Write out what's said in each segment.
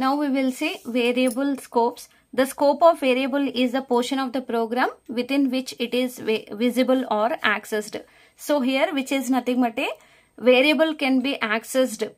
Now we will see variable scopes. The scope of variable is the portion of the program within which it is visible or accessed. So here which is nothing but a variable can be accessed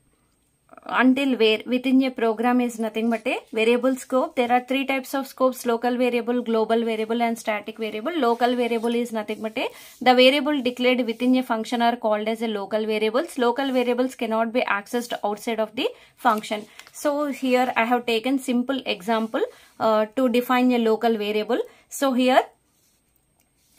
until where within a program is nothing but a variable scope. There are three types of scopes local variable, global variable and static variable. Local variable is nothing but a the variable declared within a function are called as a local variables. Local variables cannot be accessed outside of the function. So here I have taken simple example uh, to define a local variable. So here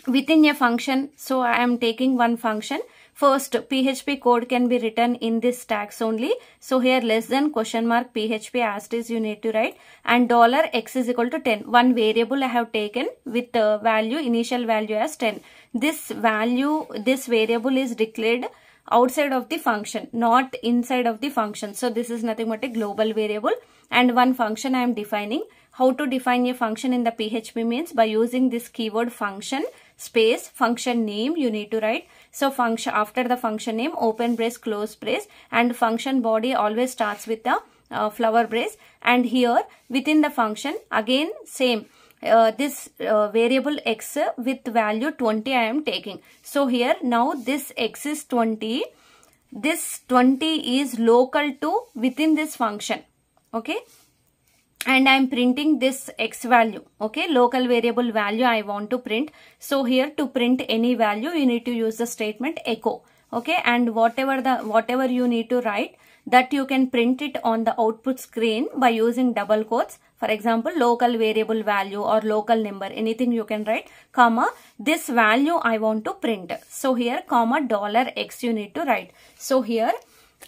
within a function so i am taking one function first php code can be written in this tags only. So here less than question mark php as it is you need to write. And dollar x is equal to 10 one variable i have taken with the value initial value as 10 this value this variable is declared outside of the function not inside of the function. So this is nothing but a global variable. And one function i am defining. How to define a function in the php means by using this keyword function space function name you need to write so function after the function name open brace close brace and function body always starts with the uh, flower brace and here within the function again same uh, this uh, variable x with value 20 I am taking. So here now this x is 20. This 20 is local to within this function. Okay. And I am printing this x value. Okay. Local variable value I want to print. So here to print any value you need to use the statement echo. Okay. And whatever the whatever you need to write that you can print it on the output screen by using double quotes for example local variable value or local number anything you can write comma this value i want to print so here comma dollar x you need to write so here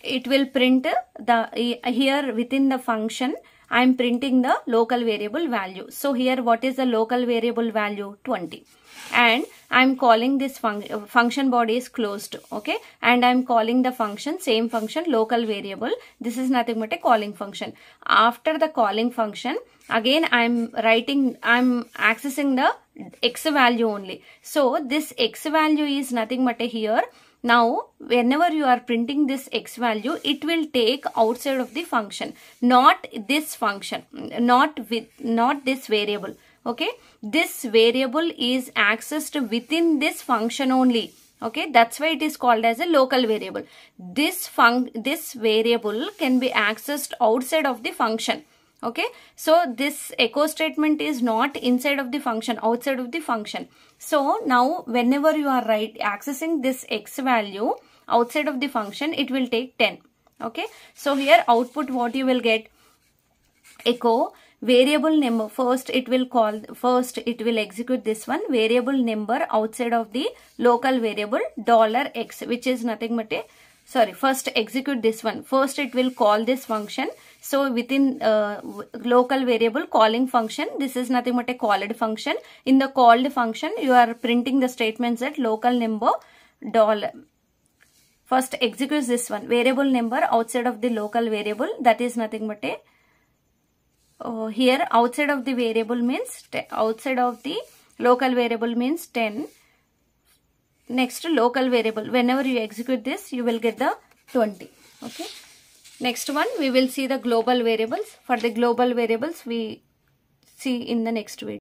it will print the here within the function i am printing the local variable value. So here what is the local variable value? 20 and I'm calling this fun uh, function body is closed okay? And I'm calling the function same function local variable. This is nothing but a calling function. After the calling function again I'm writing I'm accessing the x value only. So this x value is nothing but a here now whenever you are printing this x value it will take outside of the function not this function not with not this variable okay? This variable is accessed within this function only okay? That's why it is called as a local variable. This func this variable can be accessed outside of the function okay? So this echo statement is not inside of the function outside of the function. So now whenever you are right accessing this x value outside of the function it will take 10 okay? So here output what you will get? Echo variable number first it will call first it will execute this one variable number outside of the local variable dollar x which is nothing but a sorry first execute this one. First it will call this function so within uh, local variable calling function this is nothing but a called function. In the called function you are printing the statements that local number dollar. First executes this one. Variable number outside of the local variable that is nothing but a uh, here outside of the variable means outside of the local variable means 10 next local variable. Whenever you execute this you will get the 20 okay next one we will see the global variables. For the global variables we see in the next video